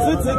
Sit,